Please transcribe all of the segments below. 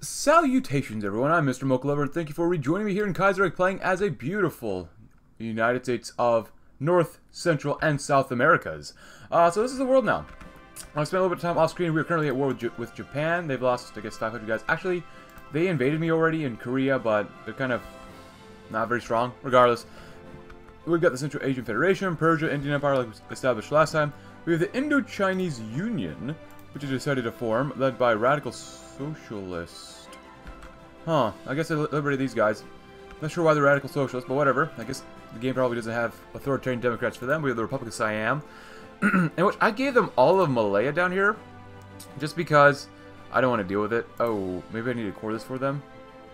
Salutations, everyone. I'm Mr. Mochalover, and thank you for rejoining me here in Kaiserreich playing as a beautiful United States of North, Central, and South Americas. Uh, so this is the world now. I spent a little bit of time off screen. We are currently at war with, J with Japan. They've lost, I guess, 500 guys. Actually, they invaded me already in Korea, but they're kind of not very strong. Regardless, we've got the Central Asian Federation, Persia, Indian Empire, like we established last time. We have the Indo-Chinese Union, which is decided to form, led by radical socialist. Huh, I guess they liberated these guys. Not sure why they're radical socialists, but whatever. I guess the game probably doesn't have authoritarian Democrats for them. We have the Republic of Siam. in which I gave them all of Malaya down here, just because I don't want to deal with it. Oh, maybe I need to core this for them?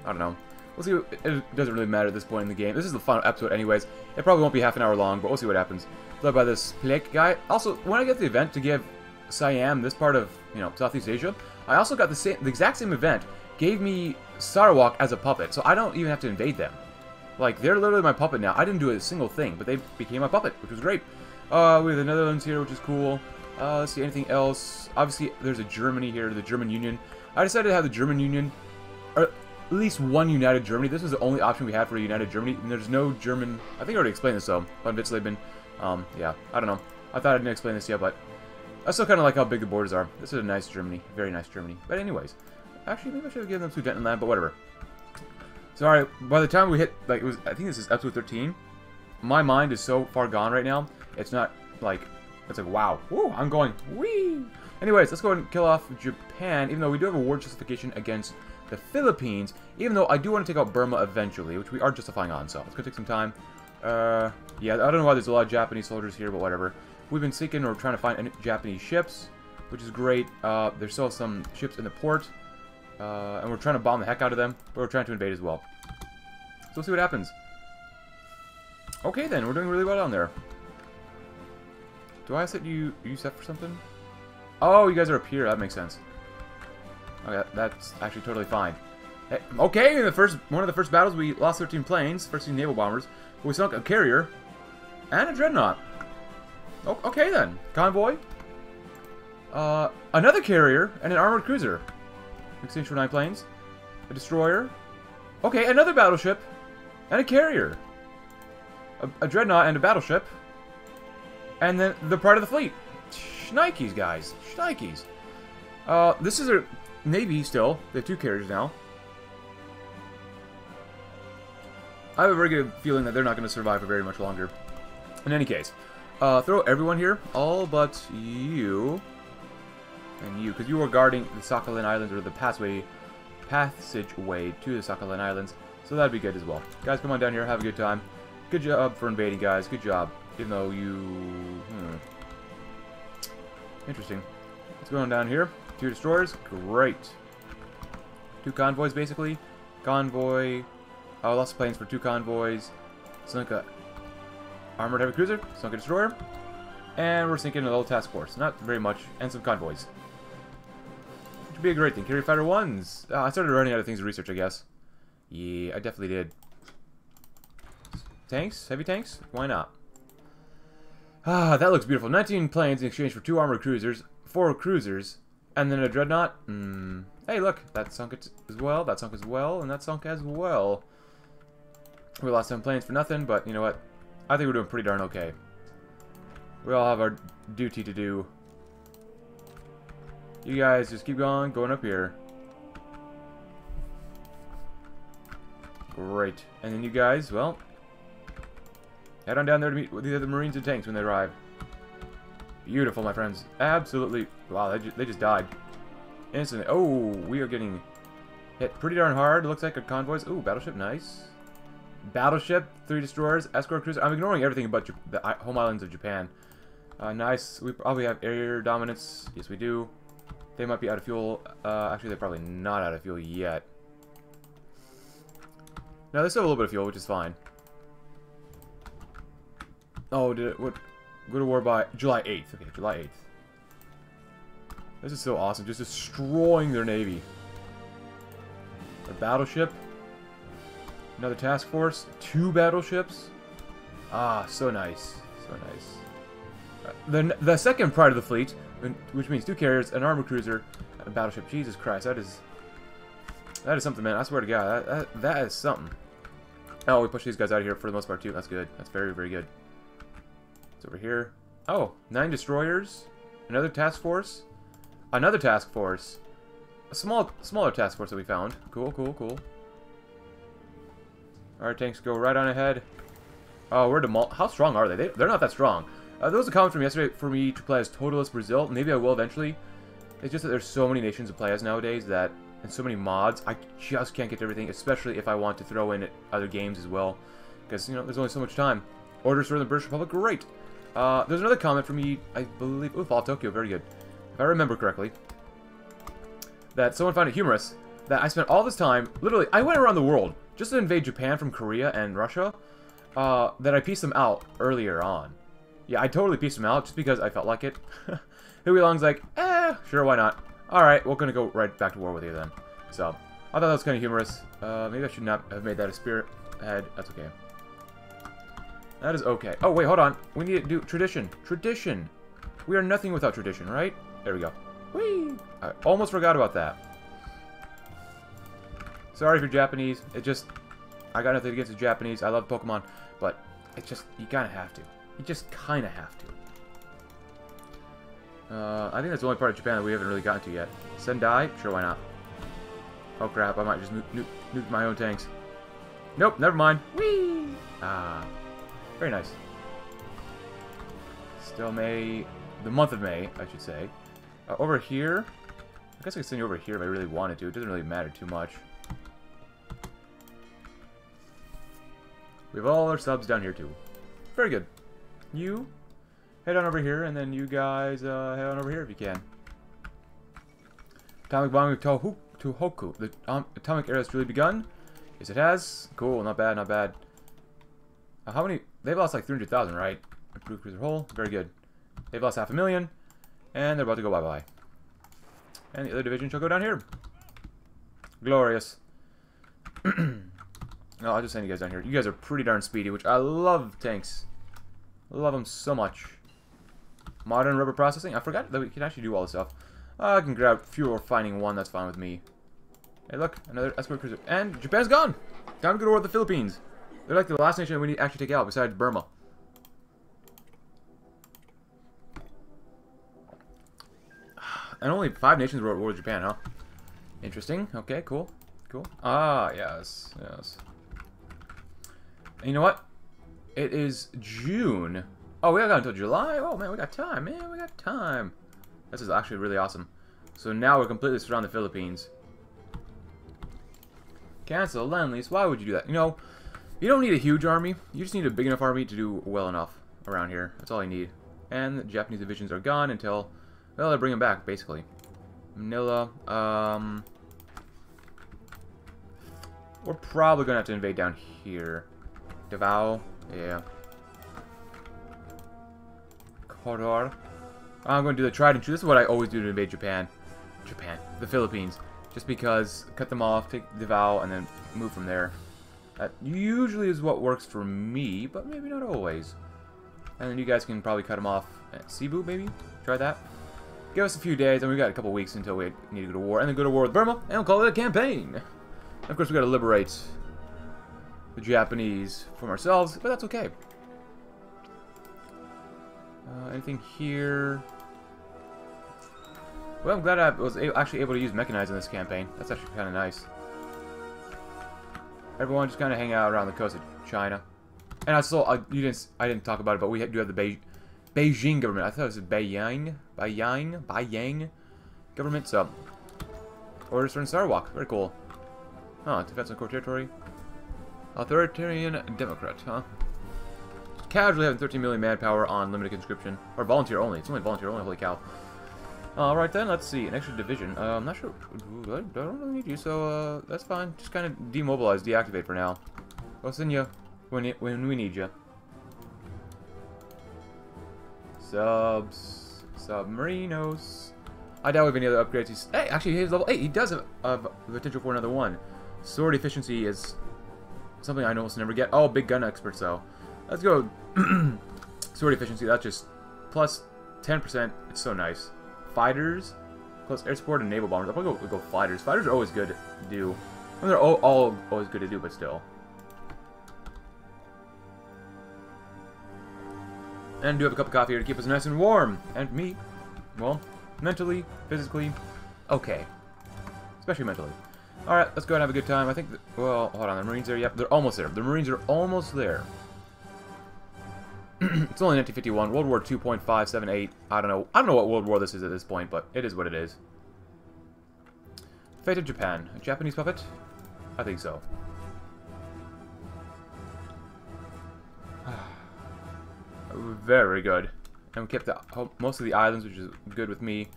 I don't know. We'll see. It doesn't really matter at this point in the game. This is the final episode anyways. It probably won't be half an hour long, but we'll see what happens. Led by this Plek guy. Also, when I get the event to give Siam this part of, you know, Southeast Asia, I also got the same, the exact same event gave me Sarawak as a puppet, so I don't even have to invade them. Like, they're literally my puppet now. I didn't do a single thing, but they became my puppet, which was great. Uh, we have the Netherlands here, which is cool. Uh, let's see, anything else? Obviously, there's a Germany here, the German Union. I decided to have the German Union, or at least one United Germany. This was the only option we had for a United Germany, and there's no German... I think I already explained this, though, on Witzleben. Um, yeah, I don't know. I thought I didn't explain this yet, but I still kind of like how big the borders are. This is a nice Germany. Very nice Germany. But anyways, actually, maybe I should have given them to Sudetenland, but whatever. Sorry, by the time we hit, like, it was, I think this is episode 13, my mind is so far gone right now, it's not, like, it's like, wow, woo, I'm going, wee! Anyways, let's go and kill off Japan, even though we do have a war justification against the Philippines, even though I do want to take out Burma eventually, which we are justifying on, so it's going to take some time. Uh, yeah, I don't know why there's a lot of Japanese soldiers here, but whatever. We've been seeking or trying to find any Japanese ships, which is great. Uh, there's still some ships in the port. Uh, and we're trying to bomb the heck out of them, but we're trying to invade as well. So we'll see what happens. Okay then, we're doing really well down there. Do I set you, you set for something? Oh, you guys are up here, that makes sense. Okay, that's actually totally fine. Hey, okay, in the first one of the first battles, we lost 13 planes, 13 naval bombers, but we sunk a carrier and a dreadnought. Okay then, convoy. Uh, another carrier and an armored cruiser. Nine planes. A destroyer. Okay, another battleship. And a carrier. A, a dreadnought and a battleship. And then the part of the fleet. Schnikes, guys. Schnikes. Uh, this is a navy still. They have two carriers now. I have a very good feeling that they're not going to survive for very much longer. In any case, uh, throw everyone here, all but you and you, because you were guarding the Sakhalin Islands, or the passway, passageway to the Sakhalin Islands, so that'd be good as well. Guys, come on down here, have a good time. Good job for invading, guys, good job. Even though you... Hmm. Interesting. What's going down here? Two destroyers, great. Two convoys, basically. Convoy, oh, lots of planes for two convoys. Sunk armored heavy cruiser, sunk a destroyer. And we're sinking a little task force. Not very much. And some convoys be a great thing. Carrier Fighter 1s. Uh, I started running out of things to research, I guess. Yeah, I definitely did. Tanks? Heavy tanks? Why not? Ah, that looks beautiful. 19 planes in exchange for two armored cruisers, four cruisers, and then a dreadnought. Hmm. Hey, look, that sunk as well, that sunk as well, and that sunk as well. We lost some planes for nothing, but you know what? I think we're doing pretty darn okay. We all have our duty to do. You guys just keep going, going up here. Great. And then you guys, well, head on down there to meet with the other Marines and tanks when they arrive. Beautiful, my friends. Absolutely. Wow, they, ju they just died. Instantly. Oh, we are getting hit pretty darn hard. Looks like a convoys. Ooh, battleship, nice. Battleship, three destroyers, escort cruiser. I'm ignoring everything but the home islands of Japan. Uh, nice. We probably have air dominance. Yes, we do. They might be out of fuel. Uh, actually, they're probably not out of fuel yet. No, they still have a little bit of fuel, which is fine. Oh, did it? What? Go to war by July 8th. Okay, July 8th. This is so awesome. Just destroying their navy. A battleship. Another task force. Two battleships. Ah, so nice. So nice. Uh, the, the second pride of the fleet which means two carriers, an armor cruiser, and a battleship. Jesus Christ, that is That is something, man. I swear to God, that, that, that is something. Oh, we push these guys out of here for the most part, too. That's good. That's very, very good. It's over here. Oh, nine destroyers. Another task force. Another task force. A small, smaller task force that we found. Cool, cool, cool. Alright, tanks, go right on ahead. Oh, we're demol- How strong are they? they they're not that strong. Uh, there was a comment from yesterday for me to play as Totalist Brazil. Maybe I will eventually. It's just that there's so many nations to play as nowadays that, and so many mods, I just can't get to everything, especially if I want to throw in other games as well. Because, you know, there's only so much time. Orders for the British Republic, great. Uh, there's another comment from me, I believe, oh, Fall Tokyo, very good. If I remember correctly, that someone found it humorous that I spent all this time, literally, I went around the world just to invade Japan from Korea and Russia, uh, that I pieced them out earlier on. Yeah, I totally pieced them out just because I felt like it. Huey Long's like, eh, sure, why not? Alright, we're gonna go right back to war with you then. So, I thought that was kind of humorous. Uh, maybe I should not have made that a spirit head. That's okay. That is okay. Oh, wait, hold on. We need to do tradition. Tradition. We are nothing without tradition, right? There we go. Whee! I almost forgot about that. Sorry if you're Japanese. It just... I got nothing against the Japanese. I love Pokemon. But it's just... You kind of have to. You just kind of have to. Uh, I think that's the only part of Japan that we haven't really gotten to yet. Sendai? Sure, why not? Oh crap, I might just nuke, nuke, nuke my own tanks. Nope, never mind. Whee! Ah. Very nice. Still May... The month of May, I should say. Uh, over here... I guess I could send you over here if I really wanted to. It doesn't really matter too much. We have all our subs down here too. Very good. You head on over here, and then you guys uh, head on over here if you can. Atomic bombing to Tohoku. The um, atomic era has truly begun. Yes, it has. Cool. Not bad. Not bad. Uh, how many? They've lost like 300,000, right? Improved cruiser hull. Very good. They've lost half a million, and they're about to go bye-bye. And the other division shall go down here. Glorious. no, I'll just send you guys down here. You guys are pretty darn speedy, which I love tanks. I love them so much. Modern rubber processing. I forgot that we can actually do all this stuff. Uh, I can grab fuel finding one. That's fine with me. Hey, look. Another escort cruiser. And Japan's gone. Time to go to war with the Philippines. They're like the last nation we need to actually take out besides Burma. And only five nations were at war with Japan, huh? Interesting. Okay, cool. Cool. Ah, yes. Yes. And you know what? It is June. Oh, we got until July? Oh, man, we got time. Man, we got time. This is actually really awesome. So now we're completely surrounded the Philippines. Cancel lend lease. Why would you do that? You know, you don't need a huge army. You just need a big enough army to do well enough around here. That's all you need. And the Japanese divisions are gone until, well, they bring them back, basically. Manila. Um, we're probably going to have to invade down here. Davao. Yeah. Kodor. I'm going to do the tried and true. This is what I always do to invade Japan. Japan. The Philippines. Just because, cut them off, take Davao, and then move from there. That usually is what works for me, but maybe not always. And then you guys can probably cut them off at Cebu, maybe? Try that. Give us a few days, and we've got a couple weeks until we need to go to war. And then go to war with Burma, and we'll call it a campaign. And of course, we got to liberate the Japanese from ourselves, but that's okay. Uh, anything here? Well, I'm glad I was actually able to use mechanized in this campaign. That's actually kind of nice. Everyone just kind of hang out around the coast of China. And I saw, uh, you didn't, I didn't talk about it, but we do have the Be Beijing government. I thought it was Beiyang, Beiyang, Beiyang government. So, orders for Sarawak. Very cool. Huh, defense of core territory. Authoritarian Democrat, huh? Casually having 13 million manpower on limited conscription. Or volunteer only. It's only volunteer only, holy cow. Alright then, let's see. An extra division. Uh, I'm not sure. I don't really need you, so uh, that's fine. Just kind of demobilize, deactivate for now. We'll send you when, when we need you. Subs. Submarinos. I doubt we have any other upgrades. He's, hey, actually, he's level 8. He does have, have potential for another one. Sword efficiency is something I almost never get. Oh, big gun experts, though. Let's go. Sword efficiency, that's just plus 10%. It's so nice. Fighters, plus air support and naval bombers. I'll probably go, go fighters. Fighters are always good to do. They're all, all always good to do, but still. And do have a cup of coffee here to keep us nice and warm. And me, well, mentally, physically, okay. Especially mentally. Alright, let's go and have a good time. I think, that, well, hold on, the Marines are, Yep, they're almost there. The Marines are almost there. it's only 1951. World War 2.578. I don't know. I don't know what World War this is at this point, but it is what it is. Fate of Japan. A Japanese puppet? I think so. Very good. And we kept the, most of the islands, which is good with me.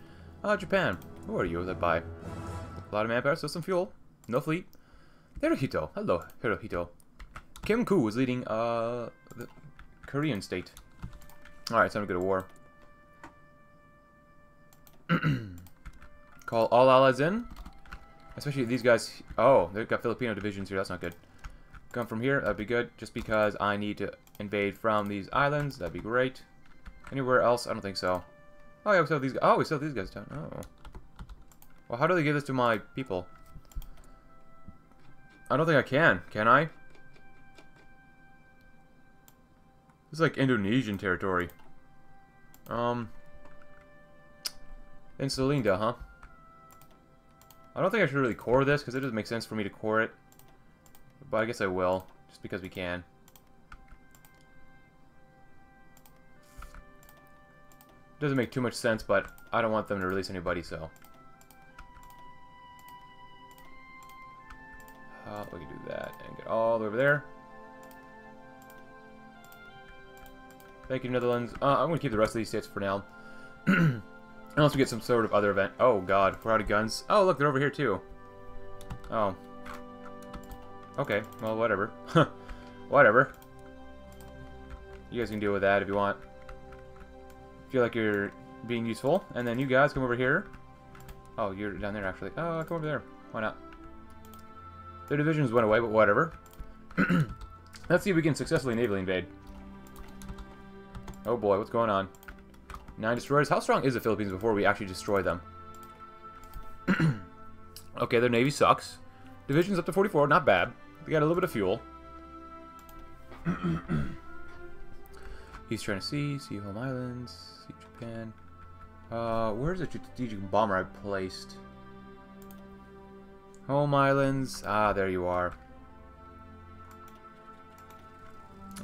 Uh, Japan. Who are you that by? A lot of manpower, so some fuel. No fleet. Hirohito. Hello, Hirohito. Kim Ku is leading uh, the Korean state. Alright, time to go to war. Call all allies in. Especially these guys. Oh, they've got Filipino divisions here. That's not good. Come from here. That'd be good. Just because I need to invade from these islands. That'd be great. Anywhere else? I don't think so. Oh, yeah, we still have these guys. Oh, we still have these guys down. Oh. Well, how do they give this to my people? I don't think I can. Can I? This is like Indonesian territory. Um. Insulinde, huh? I don't think I should really core this, because it doesn't make sense for me to core it. But I guess I will, just because we can. Doesn't make too much sense, but I don't want them to release anybody, so... over there. Thank you, Netherlands. Uh, I'm going to keep the rest of these states for now. Unless we get some sort of other event. Oh, God. We're out of guns. Oh, look, they're over here, too. Oh. Okay. Well, whatever. whatever. You guys can deal with that if you want. Feel like you're being useful. And then you guys come over here. Oh, you're down there, actually. Oh, come over there. Why not? Their divisions went away, but whatever. Let's see if we can successfully navally invade. Oh boy, what's going on? Nine destroyers. How strong is the Philippines before we actually destroy them? okay, their navy sucks. Division's up to 44, not bad. They got a little bit of fuel. He's trying to see, see home islands, see Japan. Uh, where's the strategic bomber I placed? Home islands. Ah, there you are.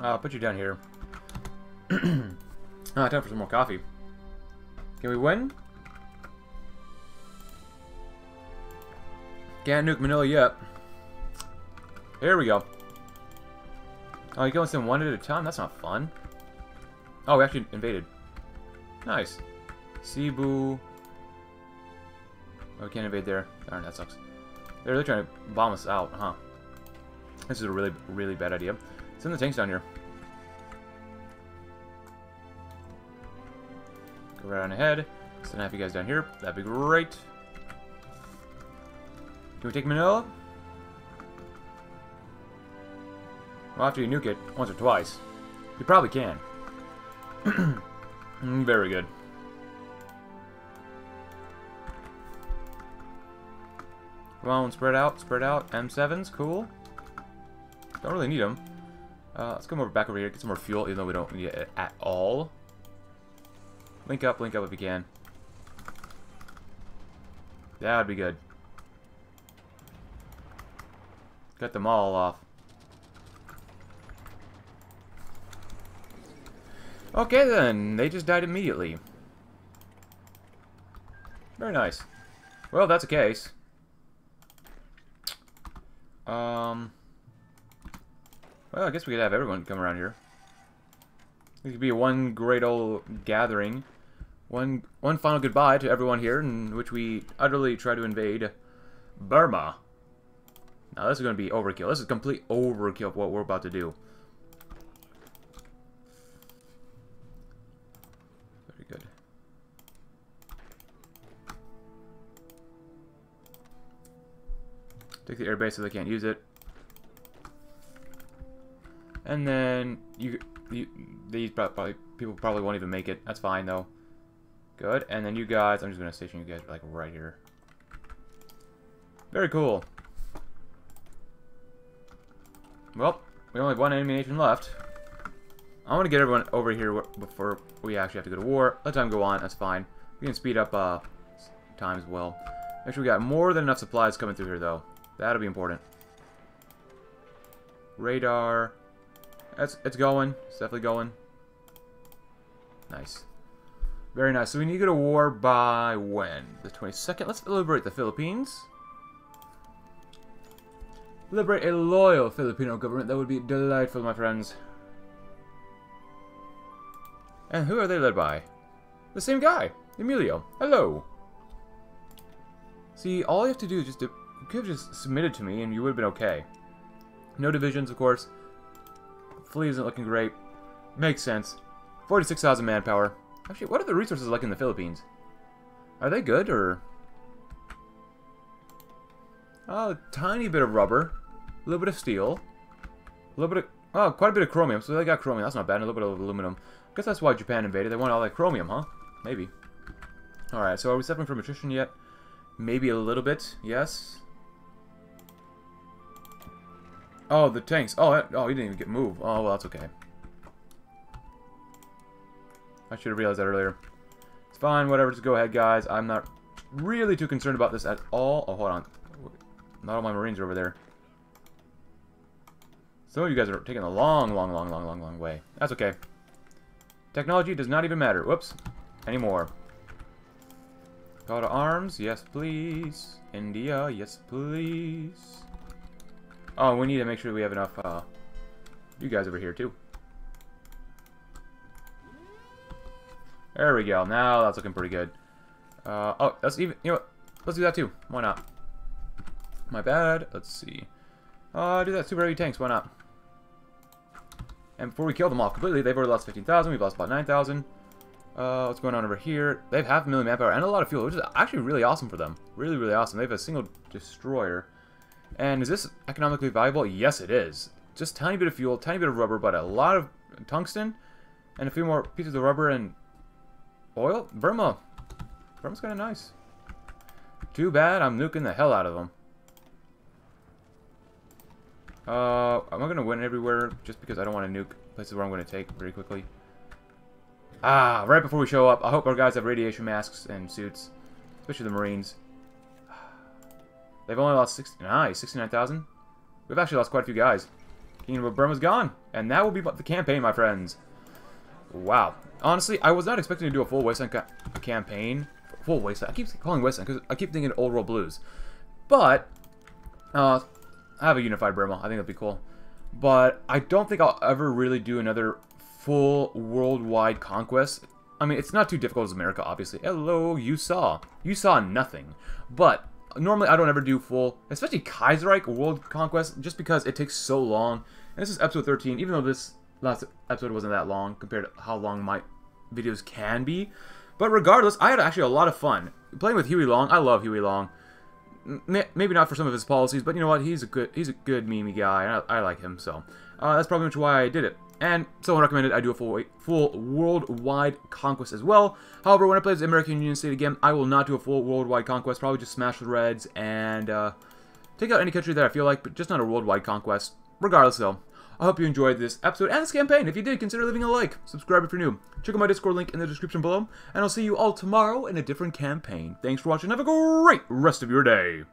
I'll put you down here. ah, time for some more coffee. Can we win? Can't nuke Manila yet. Here we go. Oh, you going some one at a time? That's not fun. Oh, we actually invaded. Nice. Cebu. Oh, we can't invade there. Darn, that sucks. They're really trying to bomb us out, huh? This is a really, really bad idea. Send the tanks down here. Go right on ahead. Send half you guys down here. That'd be great. Can we take Manila? Well, after you nuke it once or twice, you probably can. Mm, very good. Come on, spread out, spread out. M7s, cool. Don't really need them. Uh, let's come over back over here, get some more fuel, even though we don't need it at all. Link up, link up if we can. That would be good. Cut them all off. Okay then, they just died immediately. Very nice. Well, that's a case. Um. Well, I guess we could have everyone come around here. It could be one great old gathering. One one final goodbye to everyone here, in which we utterly try to invade Burma. Now this is going to be overkill. This is complete overkill of what we're about to do. Very good. Take the airbase so they can't use it. And then you, you these probably people probably won't even make it. That's fine though. Good. And then you guys, I'm just to station you guys like right here. Very cool. Well, we only have one enemy nation left. I want to get everyone over here before we actually have to go to war. Let time go on. That's fine. We can speed up uh, time as well. Make sure we got more than enough supplies coming through here, though. That'll be important. Radar. It's, it's going. It's definitely going. Nice. Very nice. So we need to go to war by when? The 22nd? Let's liberate the Philippines. Liberate a loyal Filipino government. That would be delightful, my friends. And who are they led by? The same guy, Emilio. Hello. See, all you have to do is just... You could have just submitted to me and you would have been okay. No divisions, of course. Fleet isn't looking great. Makes sense. 46,000 manpower. Actually, what are the resources like in the Philippines? Are they good, or... Oh, a tiny bit of rubber. A little bit of steel. A little bit of... Oh, quite a bit of chromium. So they got chromium. That's not bad. A little bit of aluminum. I Guess that's why Japan invaded. They want all that chromium, huh? Maybe. Alright, so are we suffering from attrition yet? Maybe a little bit, yes. Oh, the tanks. Oh, oh, he didn't even get moved. Oh, well, that's okay. I should have realized that earlier. It's fine, whatever. Just go ahead, guys. I'm not really too concerned about this at all. Oh, hold on. Not all my Marines are over there. Some of you guys are taking a long, long, long, long, long, long way. That's okay. Technology does not even matter. Whoops. Anymore. Call to arms. Yes, please. India. Yes, please. Oh, we need to make sure we have enough, uh, you guys over here, too. There we go. Now that's looking pretty good. Uh, oh, let's even, you know what? Let's do that, too. Why not? My bad. Let's see. Uh, do that super heavy tanks. Why not? And before we kill them off completely, they've already lost 15,000. We've lost about 9,000. Uh, what's going on over here? They have half a million manpower and a lot of fuel, which is actually really awesome for them. Really, really awesome. They have a single destroyer. And is this economically viable? Yes, it is. Just tiny bit of fuel, tiny bit of rubber, but a lot of tungsten, and a few more pieces of rubber and oil. Burma. Burma's kind of nice. Too bad I'm nuking the hell out of them. Uh, am I going to win everywhere just because I don't want to nuke places where I'm going to take very quickly? Ah, right before we show up, I hope our guys have radiation masks and suits, especially the Marines. They've only lost 60, nice, 69,000. We've actually lost quite a few guys. Kingdom of Burma's gone, and that will be the campaign, my friends. Wow. Honestly, I was not expecting to do a full Wasteland ca campaign. Full Wasteland. I keep calling Wasteland because I keep thinking Old World Blues. But, uh, I have a unified Burma. I think that'd be cool. But I don't think I'll ever really do another full worldwide conquest. I mean, it's not too difficult as America, obviously. Hello, you saw. You saw nothing. But normally I don't ever do full, especially Kaiserreich World Conquest, just because it takes so long. And this is episode 13, even though this last episode wasn't that long compared to how long my videos can be. But regardless, I had actually a lot of fun. Playing with Huey Long, I love Huey Long maybe not for some of his policies, but you know what? He's a good he's a good meme guy. I, I like him, so uh, that's probably much why I did it. And someone recommended I do a full full worldwide conquest as well. However, when I play as American Union State again, I will not do a full worldwide conquest. Probably just smash the Reds and uh, take out any country that I feel like, but just not a worldwide conquest. Regardless, though, I hope you enjoyed this episode and this campaign. If you did, consider leaving a like, subscribe if you're new. Check out my Discord link in the description below, and I'll see you all tomorrow in a different campaign. Thanks for watching. Have a great rest of your day.